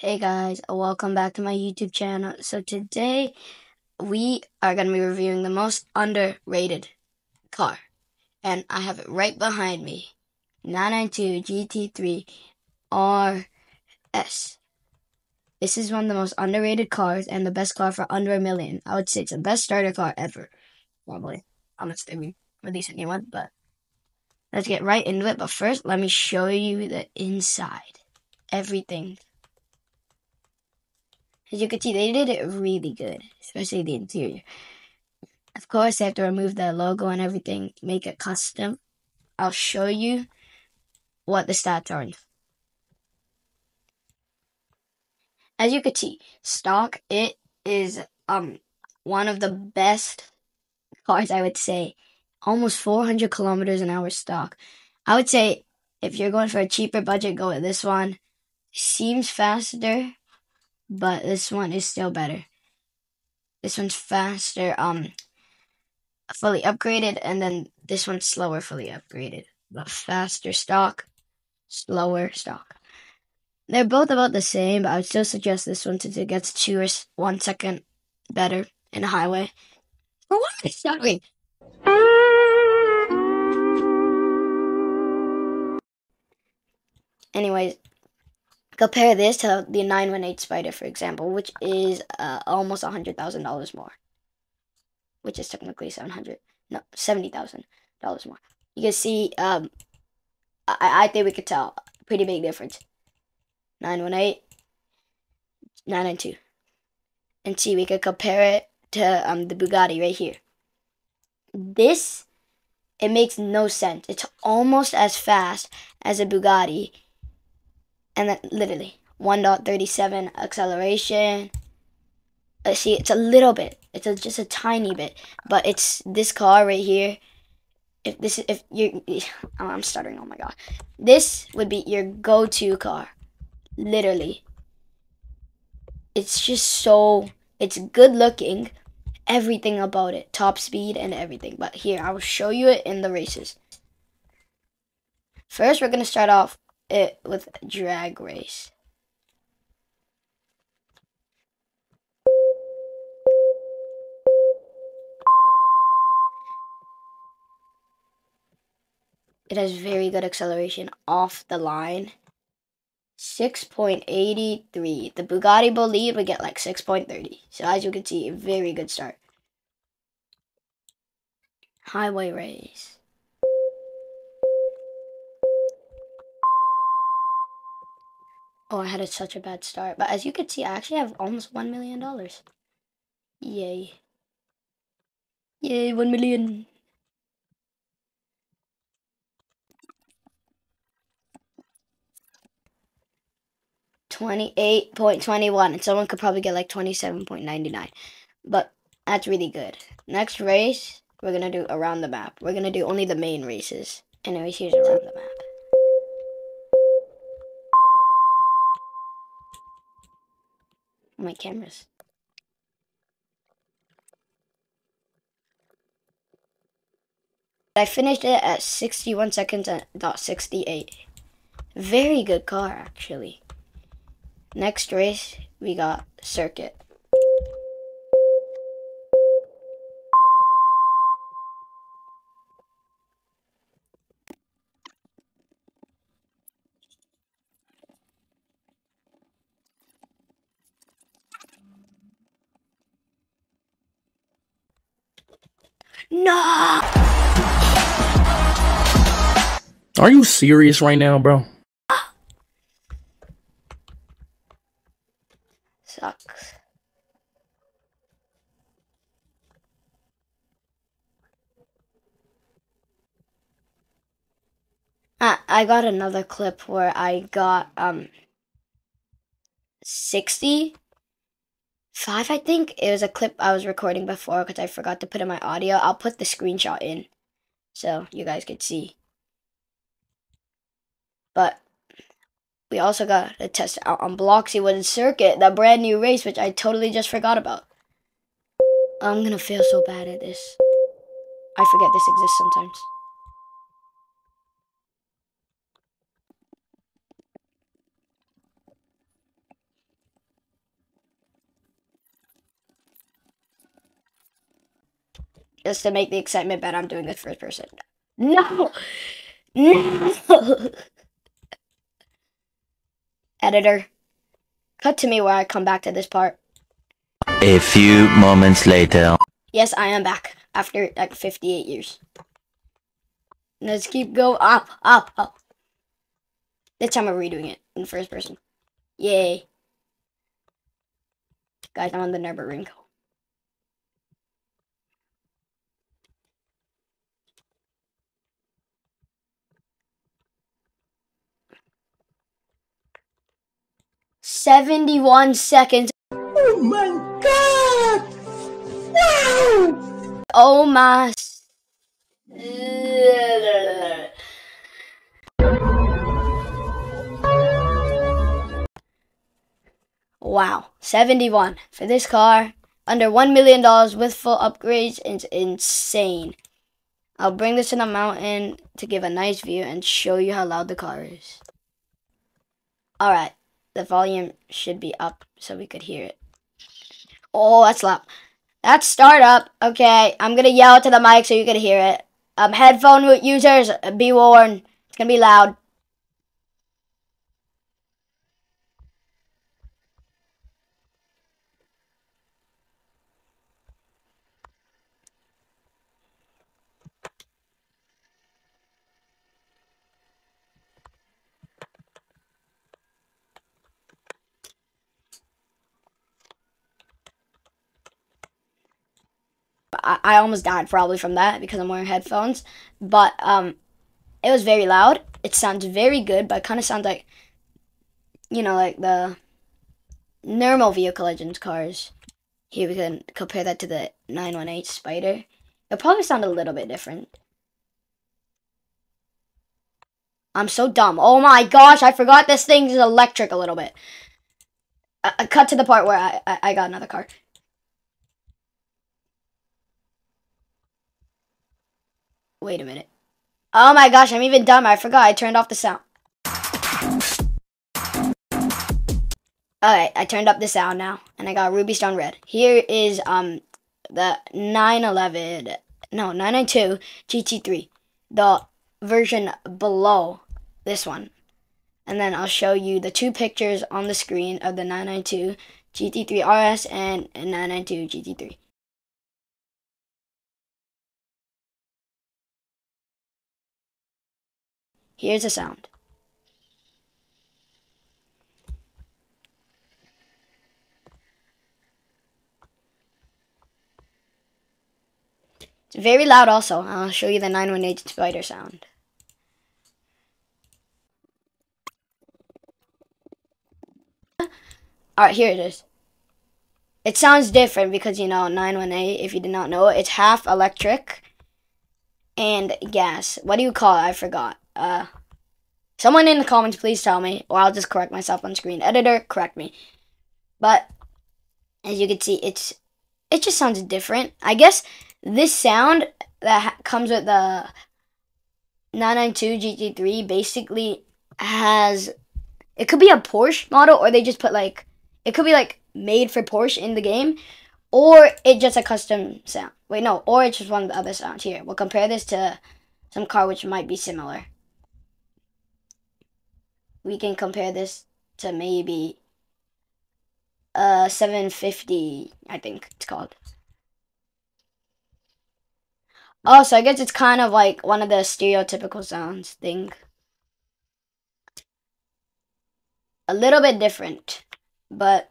Hey guys, welcome back to my YouTube channel. So today we are going to be reviewing the most underrated car. And I have it right behind me. 992 GT3 RS. This is one of the most underrated cars and the best car for under a million. I would say it's the best starter car ever. Probably. Unless they release a new one, but let's get right into it. But first, let me show you the inside. Everything as you can see, they did it really good, especially the interior. Of course, they have to remove the logo and everything, make it custom. I'll show you what the stats are. As you can see, stock, it is um one of the best cars, I would say. Almost 400 kilometers an hour stock. I would say if you're going for a cheaper budget, go with this one. Seems faster, but this one is still better. This one's faster, um, fully upgraded, and then this one's slower, fully upgraded. But faster stock, slower stock. They're both about the same, but I would still suggest this one since it gets two or one second better in a highway. For what? Sorry. Anyways, Compare this to the 918 Spyder, for example, which is uh, almost $100,000 more. Which is technically 700 no, $70,000 more. You can see, um, I, I think we could tell pretty big difference. 918, 992. And see, we could compare it to um, the Bugatti right here. This, it makes no sense. It's almost as fast as a Bugatti and then literally 1.37 acceleration. Uh, see, it's a little bit. It's a, just a tiny bit, but it's this car right here. If this is if you, I'm stuttering. Oh my god, this would be your go-to car, literally. It's just so. It's good looking, everything about it, top speed and everything. But here, I will show you it in the races. First, we're gonna start off it with drag race. It has very good acceleration off the line. 6.83. The Bugatti Bolide would get like 6.30. So as you can see, a very good start. Highway race. Oh, I had a, such a bad start. But as you can see, I actually have almost $1 million. Yay. Yay, 1 million. Twenty-eight point twenty-one, and someone could probably get like twenty-seven point ninety-nine, but that's really good. Next race, we're gonna do around the map. We're gonna do only the main races. Anyways, here's around the map. My cameras. I finished it at 61 seconds at dot 68. Very good car, actually. Next race, we got Circuit. No! Are you serious right now, bro? Sucks. Ah, I got another clip where I got um 60 five, I think. It was a clip I was recording before because I forgot to put in my audio. I'll put the screenshot in so you guys could see. But we also got a test out on Bloxy Wooden Circuit, that brand new race, which I totally just forgot about. I'm gonna feel so bad at this. I forget this exists sometimes. just to make the excitement better, I'm doing this first person. No! No! Editor, cut to me where I come back to this part. A few moments later. Yes, I am back after like 58 years. Let's keep going up, up, up. This time I'm redoing it in first person. Yay. Guys, I'm on the Nurburgring. 71 seconds. Oh my god! Wow! Oh my... Wow, 71 for this car. Under $1 million with full upgrades is insane. I'll bring this in a mountain to give a nice view and show you how loud the car is. Alright, the volume should be up so we could hear it. Oh, that's loud. That's startup. Okay, I'm gonna yell to the mic so you can hear it. Um, headphone users, be warned. It's gonna be loud. I, I almost died probably from that because I'm wearing headphones. But um, it was very loud. It sounds very good, but it kind of sounds like, you know, like the normal Vehicle Legends cars. Here we can compare that to the 918 Spyder. It'll probably sound a little bit different. I'm so dumb. Oh my gosh, I forgot this thing is electric a little bit. Uh, uh cut to the part where I, I, I got another car. Wait a minute. Oh my gosh, I'm even dumb. I forgot I turned off the sound. Alright, I turned up the sound now. And I got Ruby Stone Red. Here is um the 911, no, 992 GT3. The version below this one. And then I'll show you the two pictures on the screen of the 992 GT3 RS and 992 GT3. Here's a sound. It's very loud also. I'll show you the 918 Spyder sound. Alright, here it is. It sounds different because, you know, 918, if you did not know, it's half electric and gas. What do you call it? I forgot. Uh, someone in the comments, please tell me, or I'll just correct myself on screen. Editor, correct me. But as you can see, it's it just sounds different. I guess this sound that comes with the 992 GT3 basically has it could be a Porsche model, or they just put like it could be like made for Porsche in the game, or it just a custom sound. Wait, no, or it's just one of the other sounds. Here, we'll compare this to some car which might be similar we can compare this to maybe uh 750 i think it's called. Oh so i guess it's kind of like one of the stereotypical sounds thing. A little bit different but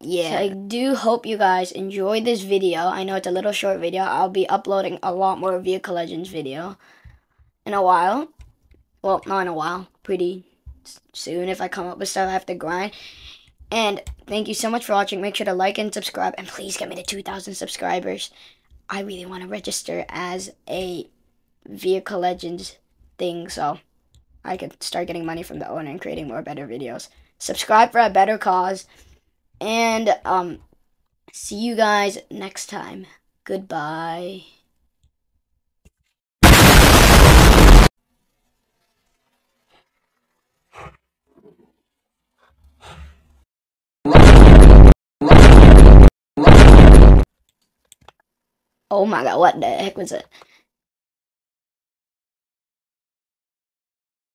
yeah. So i do hope you guys enjoyed this video. I know it's a little short video. I'll be uploading a lot more vehicle legends video in a while. Well not in a while. Pretty soon. If I come up with stuff, I have to grind. And thank you so much for watching. Make sure to like and subscribe. And please get me to 2,000 subscribers. I really want to register as a Vehicle Legends thing. So I could start getting money from the owner and creating more better videos. Subscribe for a better cause. And um, see you guys next time. Goodbye. Oh my god, what the heck was it?